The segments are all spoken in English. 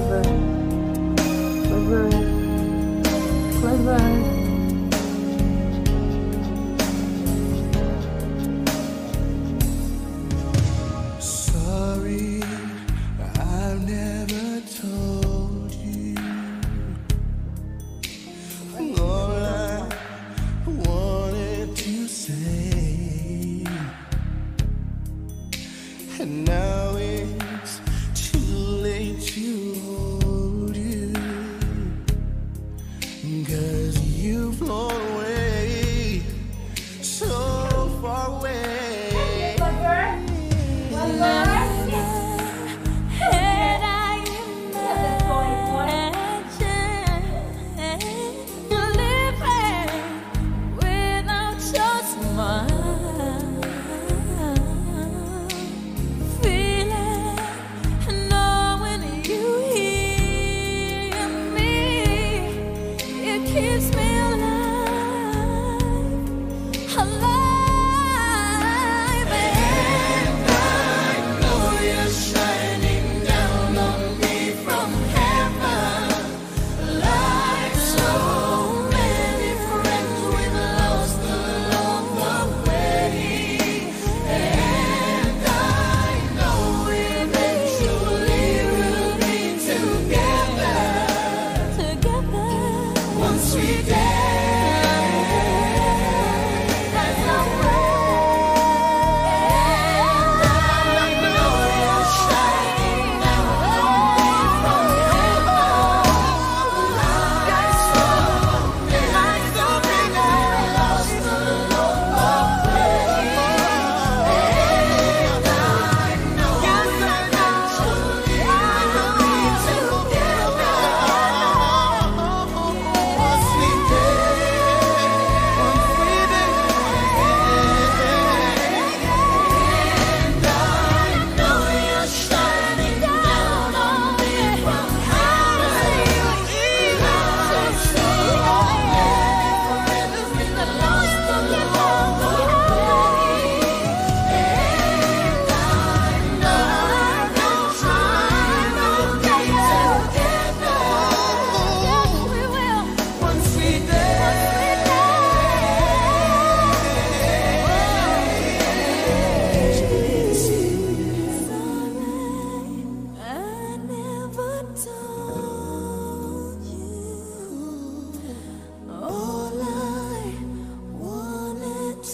clever, clever, clever. Sorry, I've never told you. All I wanted to say, and now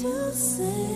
to say